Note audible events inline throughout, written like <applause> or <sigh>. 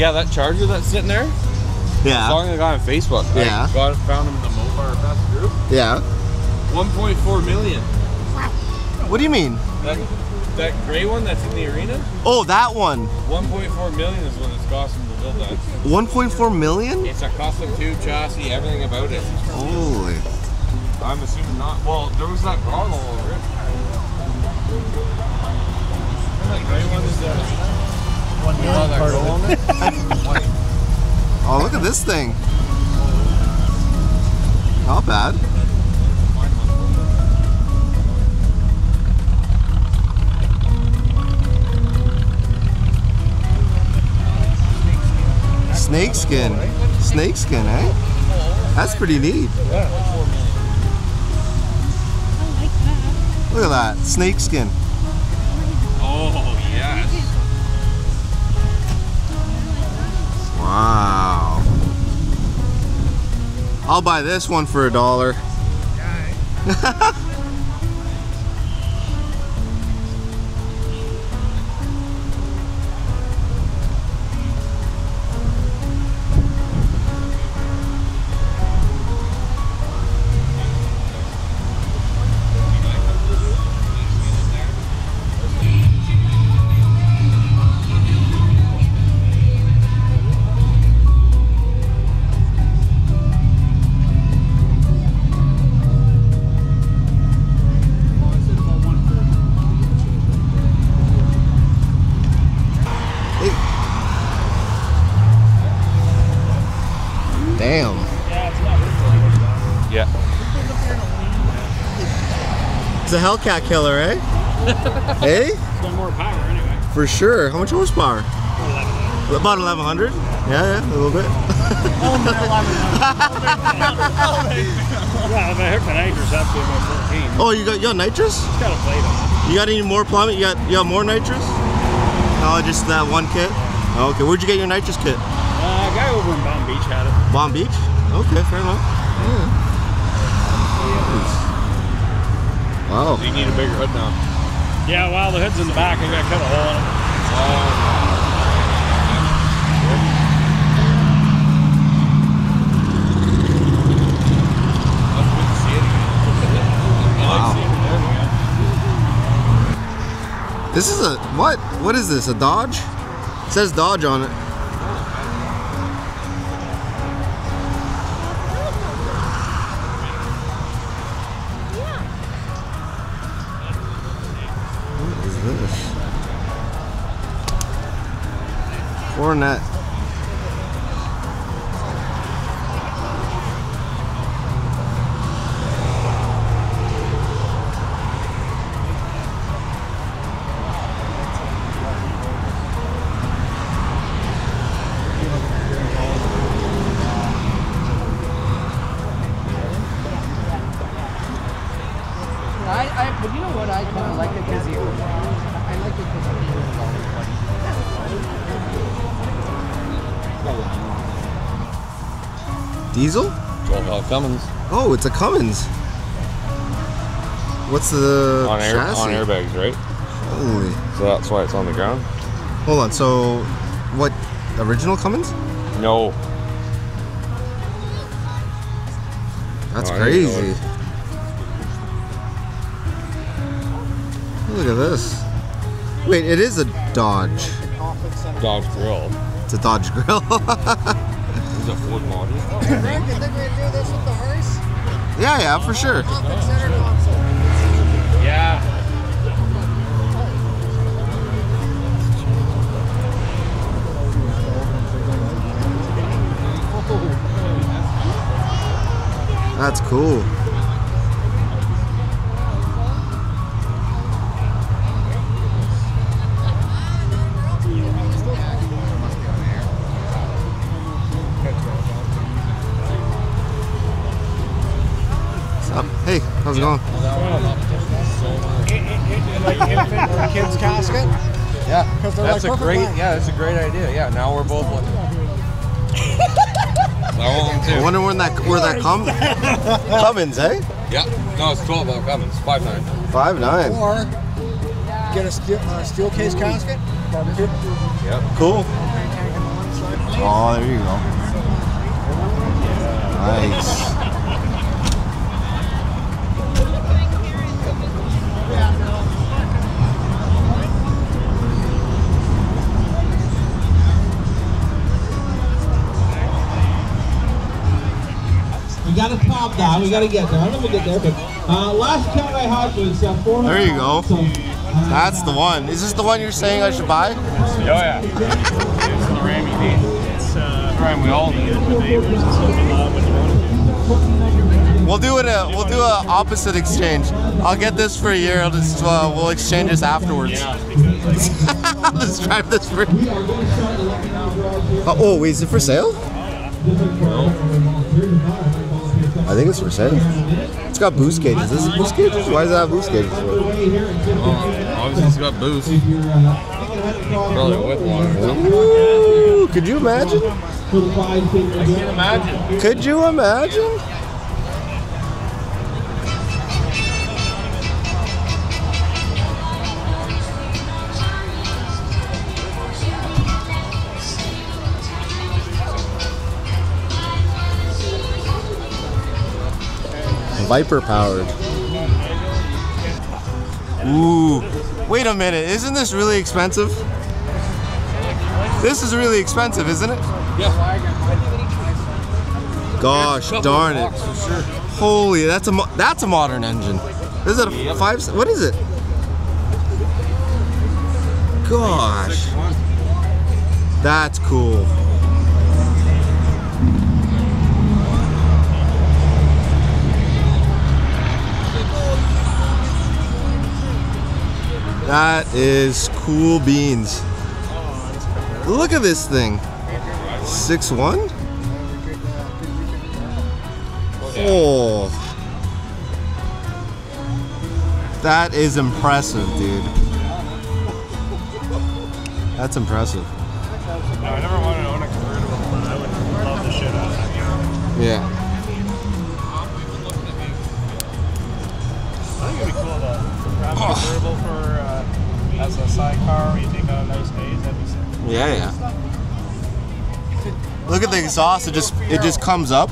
Yeah, that charger that's sitting there. Yeah. Song the guy on Facebook. Yeah. I got found him in the Mopar Fest group. Yeah. 1.4 million. What do you mean? That that gray one that's in the arena. Oh, that one. 1.4 million is what it's costing to build that. 1.4 million? It's a custom tube chassis, everything about it. Holy. I'm assuming not. Well, there was that goggle over it. And that gray one is the One oh, million that part of it. it. <laughs> Oh, look at this thing. Not bad. Snake skin. Snake skin, eh? That's pretty neat. Look at that. Snake skin. Wow. I'll buy this one for a dollar. <laughs> Hellcat killer, eh? <laughs> hey? It's got more power anyway. For sure. How much horsepower? About 1100. Yeah, yeah, a little bit. Yeah, <laughs> if I hit nitrous, that'd be about 14. Oh, you got you got nitrous? It's got a plate on You got any more plumbing? You got you got more nitrous? Oh, just that one kit. Oh, okay, where'd you get your nitrous kit? Uh, a guy over in Bomb Beach had it. Bomb Beach. Okay, fair enough. Yeah. Wow. You need a bigger hood now. Yeah, well, the hood's in the back. I got to cut a hole in it. That's good to see it again. I like Wow. seeing it there again. This is a what? What is this? A Dodge? It says Dodge on it. Coronet. Cummins. Oh, it's a Cummins. What's the On, air, on airbags, right? Holy. So that's why it's on the ground? Hold on. So, what? Original Cummins? No. That's Oh, I didn't know crazy. Look at this. Wait, it is a Dodge. Dodge Grill. It's a Dodge Grill. <laughs> Is a Ford model. Frank, you think we do this with the horse? yeah, yeah, for sure. Topic center console. Yeah. That's cool. What's? Hey, how's it going? Like infant or kid's casket? Yeah. Because they're That's like a great, length. yeah, that's a great idea. Yeah, now we're both looking. I want them I wonder when that where that comes. Cummins, eh? Yeah. No, it's 12 valve Cummins. 5'9. Five nine. Or get a steel, uh, steel case casket, barbecue. Yep. Cool. Oh, there you go. Nice. Got a top down. We got to get there. I don't know if we'll get there, but uh, last count I had was uh, 400. There you go. So, uh, That's the one. Is this the one you're saying I should buy? Oh yeah. <laughs> it's the Ram you need. It's uh, the Ram we all need. But they versus something uh, when you want to do. We'll do it. A, we'll do a opposite exchange. I'll get this for a year. I'll just uh, we'll exchange this afterwards. Yeah, because like, I'll just drive this for. we are going to start the lucky now draw. Uh, oh wait, is it for sale? I think it's for sale. It's got boost gauges. This is boost gauges. Why does it have boost gauges? For? Oh, obviously it's got boost. Probably with water. Ooh, could you imagine? Could you imagine. Could you imagine? Viper powered. Ooh, wait a minute. Isn't this really expensive? This is really expensive, isn't it? Yeah. Gosh darn it. Holy, that's a mo- that's a modern engine. Is it a five? What is it? Gosh, that's cool. That is cool beans. Look at this thing. Six one. Oh. That is impressive, dude. That's impressive. no, I never wanted to own a convertible, but I would love the shit out of that. Yeah. I think it'd be cool to have a convertible as a sidecar you take on nice days. That'd be sick. Yeah, yeah. Look at the exhaust. It just it just comes up.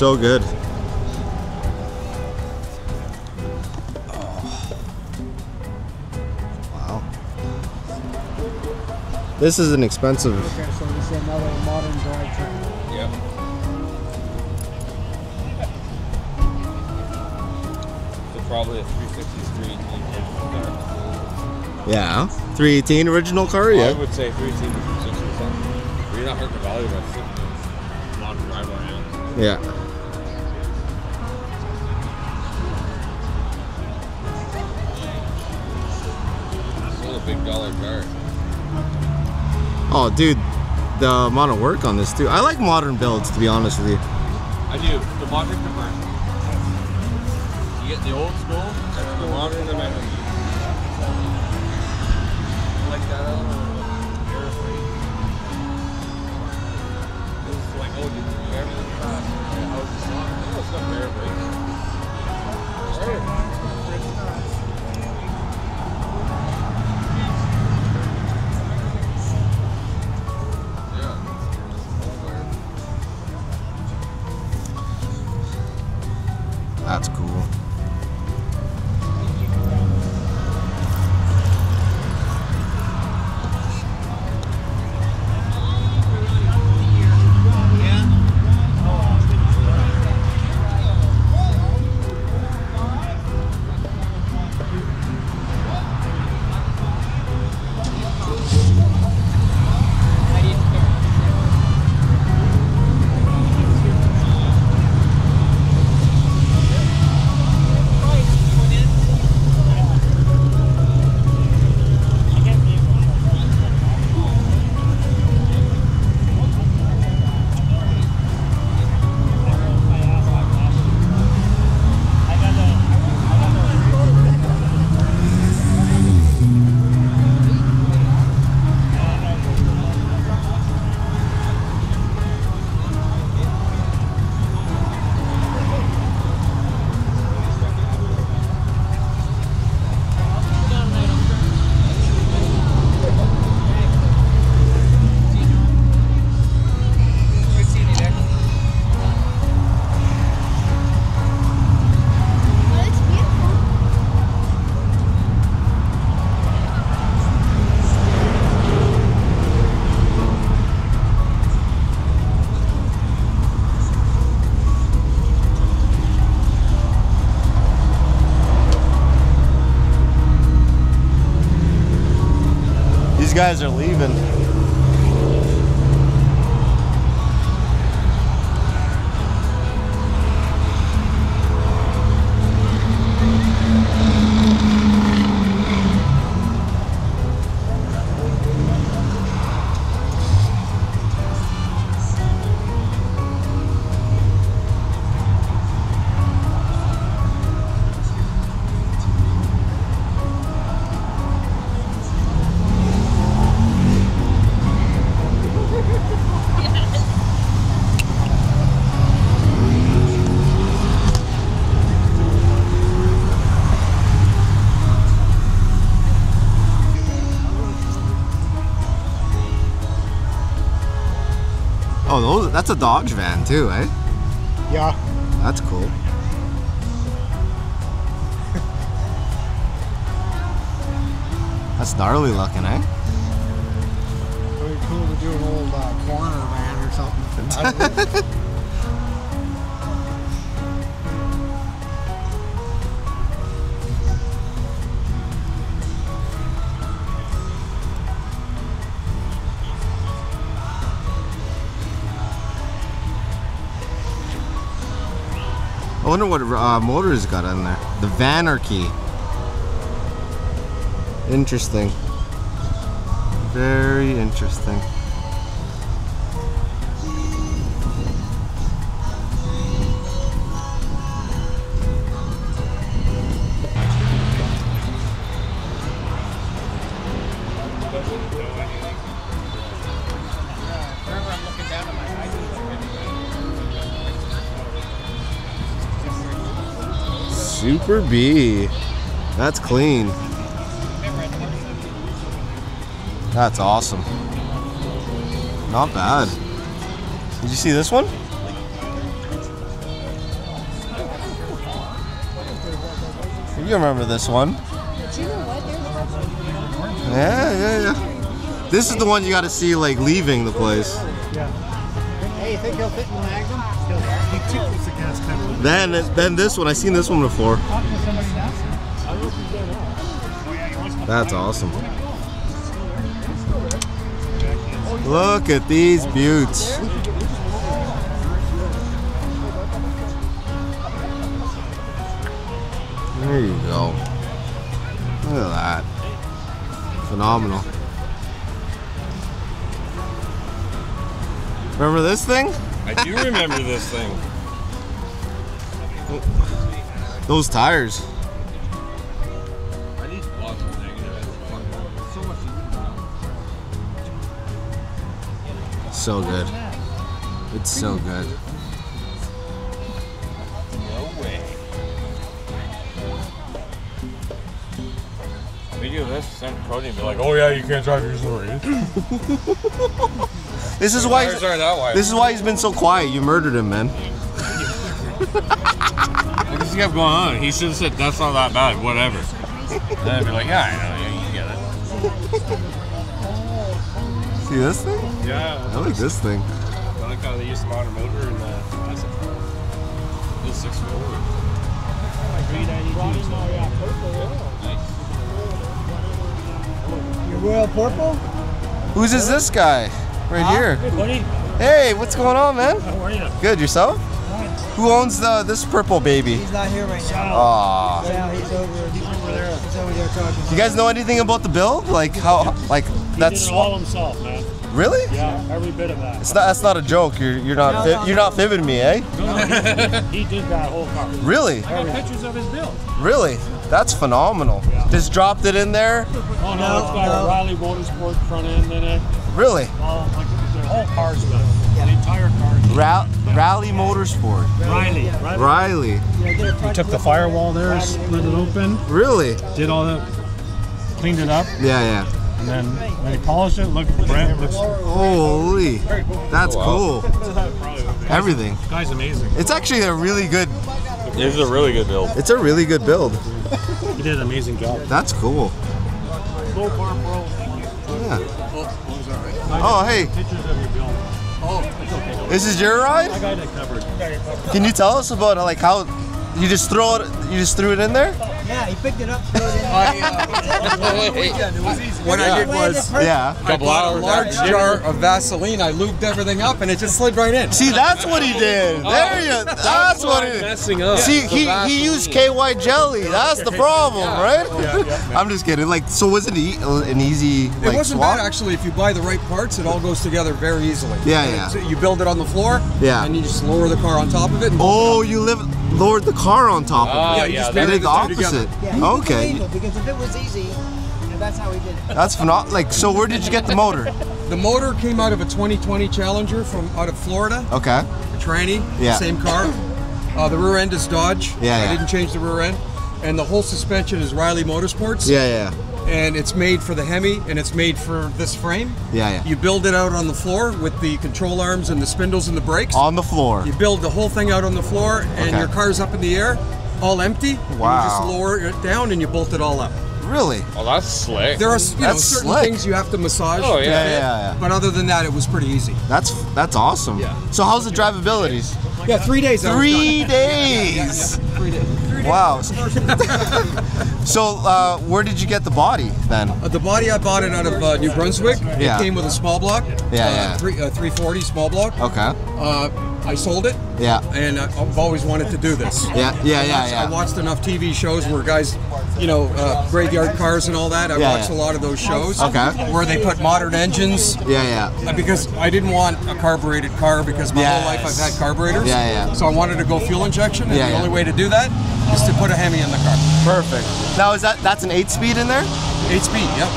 So good. This is an expensive. Okay, so this is another modern drivetrain. Yep. So probably a 363 car. Yeah. 318 original car, yeah. I would say 360 to 360 something. You're not hurting the value by 60. A lot of. Yeah. Still a big dollar car. Oh, dude, the amount of work on this too. I like modern builds, to be honest with you. I do. The modern conversion. You get the old school and then the modern amendment. Like that one. Aerospace. It was like, oh, did? Yeah, was the song? Oh, it's not airplane. That's guys are leaving. Oh, those, that's a Dodge van too, eh? Yeah. That's cool. That's gnarly looking, eh? Pretty cool to do an old uh, corner van or something. <laughs> wonder what uh, motor has got in there. The Vanarchy. Interesting. Very interesting. Super B. That's clean. That's awesome. Not bad. Did you see this one? You remember this one? Yeah, yeah, yeah. This is the one you got to see like leaving the place. Hey, you think he'll fit in the Magnum? Then, then this one. I seen this one before. That's awesome. Look at these buttes. There you go. Look at that. Phenomenal. Remember this thing? I do remember this thing. Those tires. I need positive negative. So good. It's so good. No way. We do this, send Cody be like, oh yeah, you can't drive yours in the. This is why. Aren't that wide. this is why he's been so quiet. You murdered him, man. <laughs> I just kept going on. He should have said, that's not that bad, whatever. <laughs> And I'd be like, yeah, I know, yeah, you get it. See this thing? Yeah, I like this thing. I like how they used the modern motor and that's it. Little six forward. Your Royal Purple? Whose is this guy? Right here. Hey. Hey, what's going on, man? How are you? Good, yourself? Who owns the this purple baby? He's not here right now. Aw. Yeah, he's over, he's over there. He's over there talking. You guys know anything about the build? Like how? Like that's He did it all himself, man. really? Yeah, every bit of that. It's not. That's not a joke. You're you're not No, fi- no, you're no. not fibbing me, eh? He did that whole car. Really? I got pictures of his build. Really? That's phenomenal. Just dropped it in there. Oh no, No, it's got no. a Riley Motorsport front end in it. Really? All like the whole car's got it. The entire car. Ra- Rally Motorsport. Riley. Riley. Riley. He took the firewall there, split it open, Really? did all the, cleaned it up, Yeah, yeah. and then when he polished it, look, Brent looks. Holy. That's cool. Everything. Guy's amazing. It's actually a really good. This is a really good build. It's a really good build. He did an amazing job. That's cool. Mopar Bro. Yeah. Oh, hey. Of your build. This is your ride? I got it covered. Can you tell us about like how you just throw it? You just threw it in there? Yeah, he picked it up. threw it in. I, uh, Weekend, it was easy. what I did was Yeah. I bought a large jar of Vaseline. I lubed everything up, and it just slid right in. See, that's what he did. <laughs> There you. That's what it is. Messing up. See, he, he used KY jelly. That's the problem, right? I'm just kidding. Like, so was it e- an easy It wasn't swap? bad actually. If you buy the right parts, it all goes together very easily. Yeah, yeah. it's- You build it on the floor. Yeah. And you just lower the car on top of it. And Oh, you live lowered the car on top of yeah, you just They married did the the opposite. Yeah, Okay, Because if it was easy, that's how he did it. that's phenomenal. Like, so where did you get the motor? The motor came out of a 2020 Challenger from out of Florida. Okay. A tranny. Yeah. Same car. Uh, the rear end is Dodge. Yeah, I yeah. didn't change the rear end. And the whole suspension is Riley Motorsports. Yeah, yeah, And it's made for the Hemi, and it's made for this frame. yeah, yeah. You build it out on the floor with the control arms and the spindles and the brakes. On the floor. You build the whole thing out on the floor, and Okay. your car's up in the air, all empty. and you just lower it down, and you bolt it all up. Really? Oh, that's slick. There are you know certain slick. things you have to massage. Oh, to yeah. fit, Yeah, yeah, yeah. But other than that, it was pretty easy. That's that's awesome. Yeah. So how's the drivability? Yeah, three days. I was Three done. days. Three days. Wow. <laughs> so uh, where did you get the body then? Uh, the body I bought it out of uh, New Brunswick. Yeah. It came with a small block. Yeah, uh, yeah. Three, uh, 340 small block. Okay. Uh, I sold it, Yeah. and I've always wanted to do this. Yeah, yeah, yeah, yeah. I watched enough TV shows where guys, you know, uh, graveyard cars and all that. I Yeah, watched yeah. a lot of those shows. Okay. Where they put modern engines. Yeah, yeah. Because I didn't want a carbureted car because my whole life I've had carburetors. Yeah, yeah. So I wanted to go fuel injection, and Yeah, the only way to do that is to put a Hemi in the car. Perfect. Now is that that's an eight speed in there? Eight speed, yep.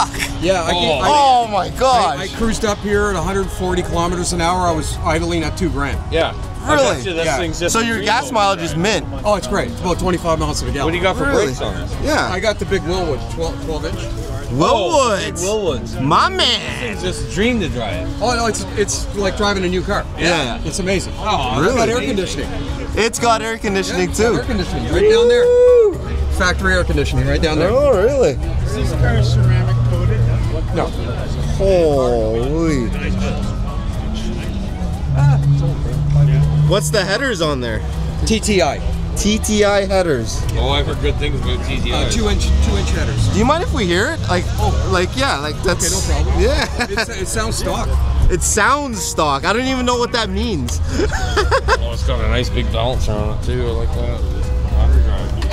<laughs> Yeah, I, Oh. I, Oh my I, gosh. I cruised up here at 140 kilometers an hour. I was idling at two grand. Yeah. Really? you this Yeah. thing's just so your gas mileage is mint. Oh, it's great. It's about 25 miles to the What do you got for Really? brakes on it? Yeah. I got the big Wilwood, 12, 12 inch. Wilwoods. Oh, Wilwoods. My man. It's just a dream to drive. Oh no, it's it's like driving a new car. Yeah. it's amazing. Oh, really? It's got air conditioning. It's got air Yeah, conditioning it's got too. Air conditioning right down there. Factory air conditioning right down there. Oh really? Is this car ceramic coated? No, Holy. What's the headers on there? TTI, TTI headers. Oh, I've heard good things about TTI. uh, two inch two inch headers. Do you mind if we hear it? Like, oh, like yeah, like that's Okay, no problem. Yeah, It's, it sounds stock. it sounds stock. I don't even know what that means. Oh, it's got a nice big balancer on it too. I like that. Underdrive.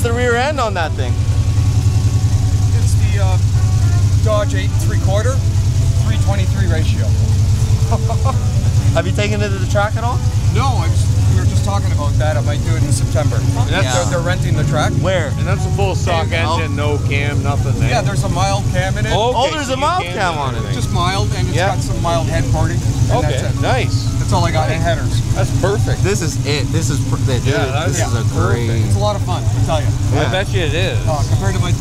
What's the rear end on that thing? It's the uh, Dodge eight and three quarter, 323 ratio. <laughs> Have you taken it to the track at all? No, I was, we were just talking about that. I might do it in September. that's- they're, they're renting the track. Where? And that's a full stock engine, no cam, nothing there. Yeah, there's a mild cam in it. Oh, Oh, there's so a mild can cam on it. everything. Just mild, and it's Yeah. got some mild head porting. Okay, that's it. nice. That's all I got. And headers. That's perfect. This is it. This is pr- Yeah, that's- this is a great. It's a lot of fun, I tell you. I bet you it is. Uh, compared to my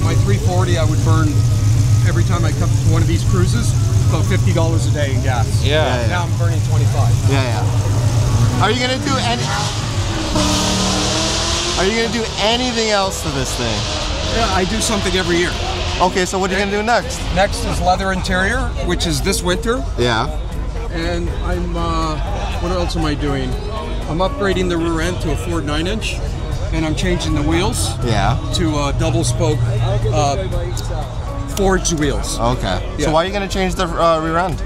my 340, I would burn every time I come to one of these cruises about fifty dollars a day in gas. Yeah. Yeah, Now I'm burning 25. Yeah, yeah. Are you gonna do any? Are you gonna do anything else to this thing? Yeah, I do something every year. Okay, so what are you gonna do next? Next is leather interior, which is this winter, Yeah. And I'm. Uh, what else am I doing? I'm upgrading the rear end to a Ford 9 inch, and I'm changing the wheels Yeah. to uh, double spoke uh, forged wheels Okay. Yeah. So why are you gonna change the uh, rear end?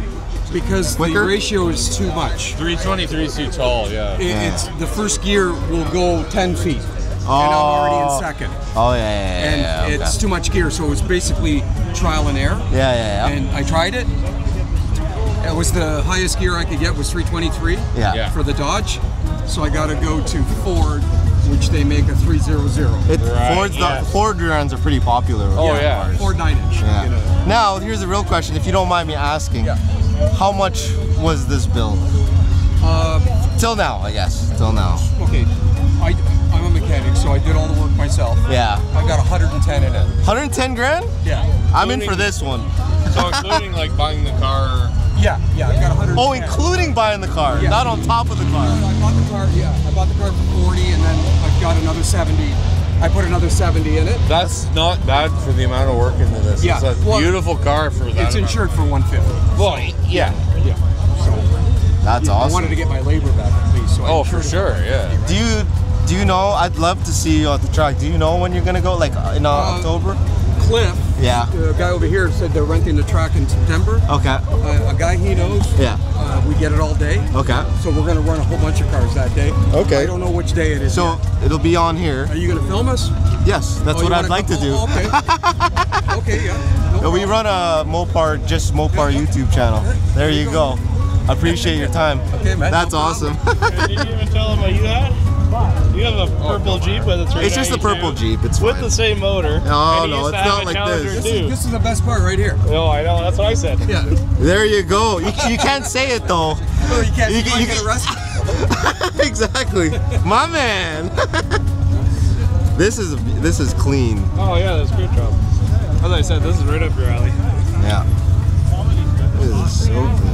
because Quicker? the ratio is too much. 323 is too tall, yeah. It, Yeah. It's the first gear will go 10 feet, Oh. and I'm already in second. Oh yeah, yeah, yeah. and yeah, okay. it's too much gear. So it was basically trial and error. Yeah, yeah, yeah. And I tried it. It was the highest gear I could get was 323 yeah. Yeah. for the Dodge. So I got to go to Ford which they make a 300. It, Right, Ford's yeah. the, Ford Durans are pretty popular. Oh, yeah. Ford 9 inch. Yeah. You know. Now, here's a real question, if you don't mind me asking. Yeah. How much was this build? Uh, Till now, I guess. Till now. okay, I, I'm a mechanic, so I did all the work myself. Yeah. I got 110 in it. 110 grand? Yeah. I'm in for this one. So including like buying the car. Yeah, yeah, I got 110. Oh, including buying the car, Yeah. not on top of the car. I bought the car, yeah, I bought the car for 40 and then I've got another 70. I put another 70 in it. That's not bad for the amount of work into this. Yeah, It's a well, beautiful car for that. It's amount. insured for 150. Well, yeah. Yeah. So That's I awesome. I wanted to get my labor back at least. So I Oh, for sure. Yeah. Do you do you know? I'd love to see you at the track. Do you know when you're gonna go? Like uh, in uh, Uh, October? Cliff, Yeah. the guy over here said they're renting the track in September. Okay. Uh, a guy he knows. Yeah. Uh, we get it all day. Okay. So we're gonna run a whole bunch of cars that day. Okay. I don't know which day it is. So yet. it'll be on here. are you gonna film us? Yes, that's Oh, what I'd wanna like to do. oh, okay. <laughs> okay, yeah. No We run a Mopar, just Mopar YouTube channel. There you go. Appreciate your time. Okay, man, That's no awesome. Did you even tell them what you had? You have a oh, purple Jeep with a 392. it's just a purple Jeep. It's With fine. the same motor. No, no, it's not like this. This is, this is the best part right here. Oh, I know. That's what I said. Yeah. There you go. You, you can't say it though. <laughs> Oh, you can't. You You, can- you get can- arrested. <laughs> exactly. My man. <laughs> this is this is clean. Oh yeah, that's a great job. As I said, this is right up your alley. Yeah. This is so clean.